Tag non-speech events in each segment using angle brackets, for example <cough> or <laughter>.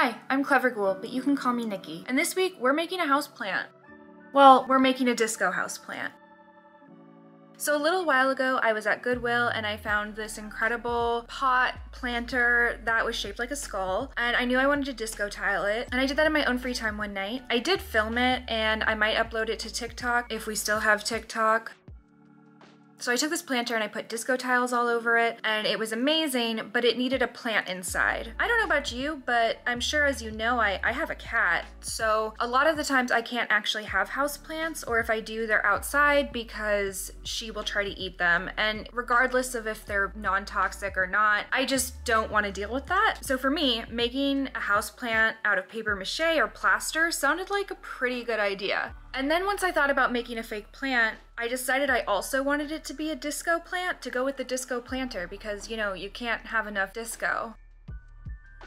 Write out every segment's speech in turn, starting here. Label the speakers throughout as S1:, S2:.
S1: Hi, I'm Clever Ghoul, but you can call me Nikki. And this week, we're making a house plant. Well, we're making a disco house plant. So a little while ago, I was at Goodwill and I found this incredible pot planter that was shaped like a skull. And I knew I wanted to disco tile it. And I did that in my own free time one night. I did film it and I might upload it to TikTok if we still have TikTok. So I took this planter and I put disco tiles all over it and it was amazing, but it needed a plant inside. I don't know about you, but I'm sure as you know, I, I have a cat. So a lot of the times I can't actually have house plants or if I do, they're outside because she will try to eat them. And regardless of if they're non-toxic or not, I just don't want to deal with that. So for me, making a house plant out of paper mache or plaster sounded like a pretty good idea. And then once I thought about making a fake plant, I decided I also wanted it to be a disco plant to go with the disco planter because, you know, you can't have enough disco.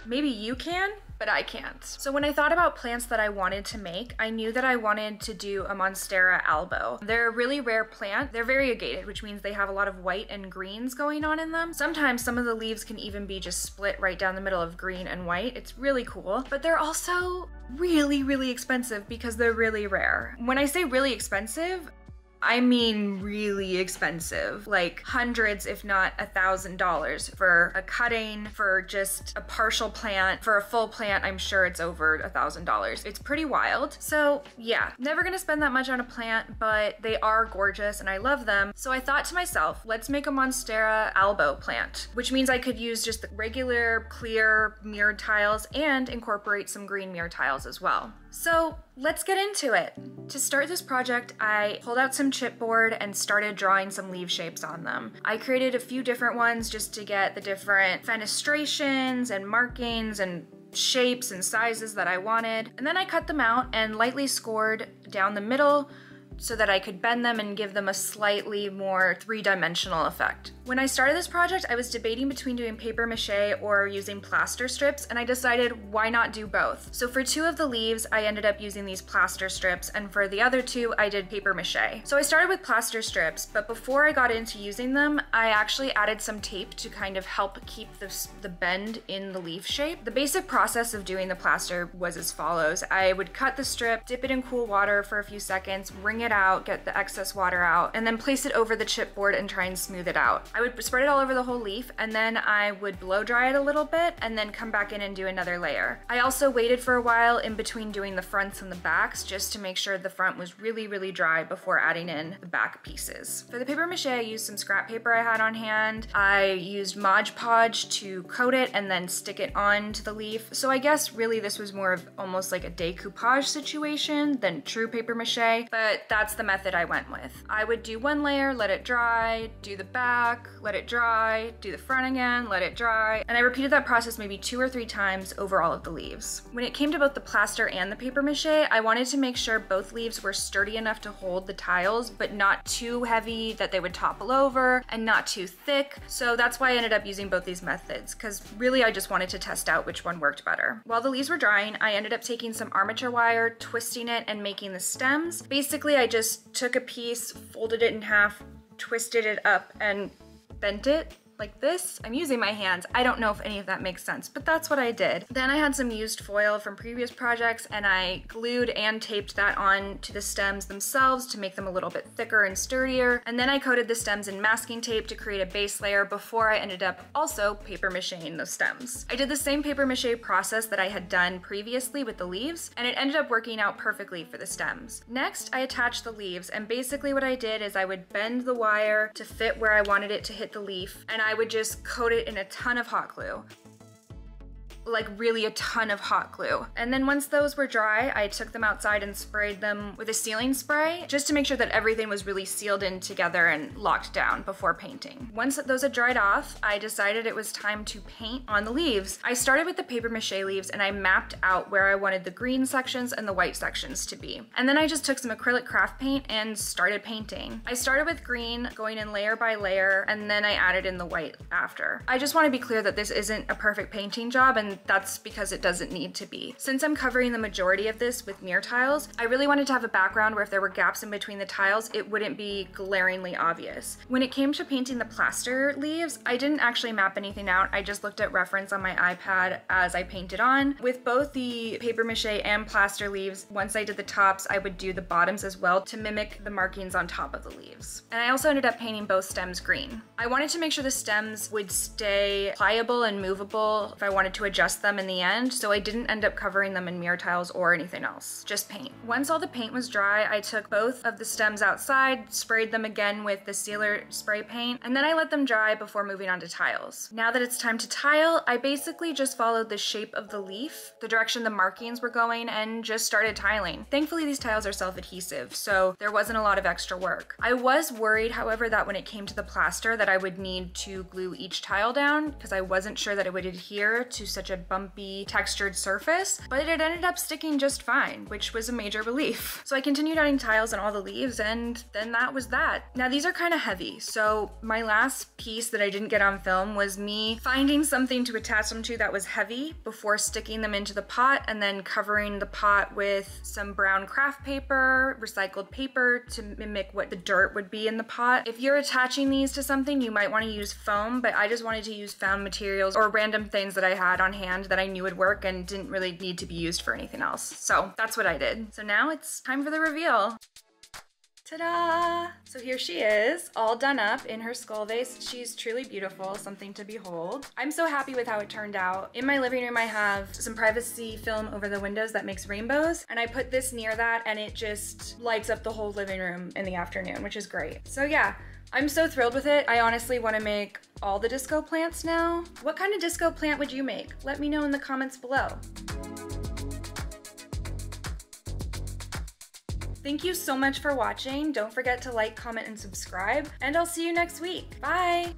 S1: Maybe you can, but I can't. So when I thought about plants that I wanted to make, I knew that I wanted to do a Monstera albo. They're a really rare plant. They're variegated, which means they have a lot of white and greens going on in them. Sometimes some of the leaves can even be just split right down the middle of green and white. It's really cool, but they're also really, really expensive because they're really rare. When I say really expensive, I mean really expensive, like hundreds, if not a thousand dollars for a cutting, for just a partial plant. For a full plant, I'm sure it's over a thousand dollars. It's pretty wild. So yeah, never gonna spend that much on a plant, but they are gorgeous and I love them. So I thought to myself, let's make a Monstera albo plant, which means I could use just the regular clear mirrored tiles and incorporate some green mirror tiles as well. So let's get into it. To start this project, I pulled out some chipboard and started drawing some leaf shapes on them. I created a few different ones just to get the different fenestrations and markings and shapes and sizes that I wanted. And then I cut them out and lightly scored down the middle so that I could bend them and give them a slightly more three-dimensional effect. When I started this project, I was debating between doing paper mache or using plaster strips, and I decided why not do both. So for two of the leaves, I ended up using these plaster strips, and for the other two, I did paper mache. So I started with plaster strips, but before I got into using them, I actually added some tape to kind of help keep this, the bend in the leaf shape. The basic process of doing the plaster was as follows. I would cut the strip, dip it in cool water for a few seconds, wring it out, get the excess water out, and then place it over the chipboard and try and smooth it out. I would spread it all over the whole leaf and then I would blow dry it a little bit and then come back in and do another layer. I also waited for a while in between doing the fronts and the backs just to make sure the front was really, really dry before adding in the back pieces. For the paper mache, I used some scrap paper I had on hand. I used Mod Podge to coat it and then stick it on to the leaf. So I guess really this was more of almost like a decoupage situation than true paper mache, but that's the method I went with. I would do one layer, let it dry, do the back, let it dry, do the front again, let it dry, and I repeated that process maybe two or three times over all of the leaves. When it came to both the plaster and the paper mache, I wanted to make sure both leaves were sturdy enough to hold the tiles, but not too heavy that they would topple over, and not too thick, so that's why I ended up using both these methods, because really I just wanted to test out which one worked better. While the leaves were drying, I ended up taking some armature wire, twisting it, and making the stems. Basically, I just took a piece, folded it in half, twisted it up, and bent it like this. I'm using my hands. I don't know if any of that makes sense, but that's what I did. Then I had some used foil from previous projects and I glued and taped that on to the stems themselves to make them a little bit thicker and sturdier. And then I coated the stems in masking tape to create a base layer before I ended up also paper macheing the stems. I did the same paper mache process that I had done previously with the leaves and it ended up working out perfectly for the stems. Next, I attached the leaves and basically what I did is I would bend the wire to fit where I wanted it to hit the leaf and I I would just coat it in a ton of hot glue like really a ton of hot glue. And then once those were dry, I took them outside and sprayed them with a sealing spray just to make sure that everything was really sealed in together and locked down before painting. Once those had dried off, I decided it was time to paint on the leaves. I started with the paper mache leaves and I mapped out where I wanted the green sections and the white sections to be. And then I just took some acrylic craft paint and started painting. I started with green, going in layer by layer, and then I added in the white after. I just want to be clear that this isn't a perfect painting job and that's because it doesn't need to be. Since I'm covering the majority of this with mirror tiles, I really wanted to have a background where if there were gaps in between the tiles, it wouldn't be glaringly obvious. When it came to painting the plaster leaves, I didn't actually map anything out. I just looked at reference on my iPad as I painted on. With both the paper mache and plaster leaves, once I did the tops, I would do the bottoms as well to mimic the markings on top of the leaves. And I also ended up painting both stems green. I wanted to make sure the stems would stay pliable and movable if I wanted to adjust them in the end, so I didn't end up covering them in mirror tiles or anything else, just paint. Once all the paint was dry, I took both of the stems outside, sprayed them again with the sealer spray paint, and then I let them dry before moving on to tiles. Now that it's time to tile, I basically just followed the shape of the leaf, the direction the markings were going, and just started tiling. Thankfully, these tiles are self-adhesive, so there wasn't a lot of extra work. I was worried, however, that when it came to the plaster that I would need to glue each tile down because I wasn't sure that it would adhere to such a bumpy textured surface, but it ended up sticking just fine, which was a major relief. <laughs> So I continued adding tiles and all the leaves and then that was that. Now these are kind of heavy, so my last piece that I didn't get on film was me finding something to attach them to that was heavy before sticking them into the pot and then covering the pot with some brown craft paper, recycled paper to mimic what the dirt would be in the pot. If you're attaching these to something, you might want to use foam, but I just wanted to use found materials or random things that I had on hand that I knew would work and didn't really need to be used for anything else. So that's what I did. So now it's time for the reveal. Ta-da! So here she is, all done up in her skull vase. She's truly beautiful, something to behold. I'm so happy with how it turned out. In my living room, I have some privacy film over the windows that makes rainbows, and I put this near that, and it just lights up the whole living room in the afternoon, which is great. So yeah, I'm so thrilled with it. I honestly want to make all the disco plants now. What kind of disco plant would you make? Let me know in the comments below. Thank you so much for watching. Don't forget to like, comment, and subscribe, and I'll see you next week. Bye!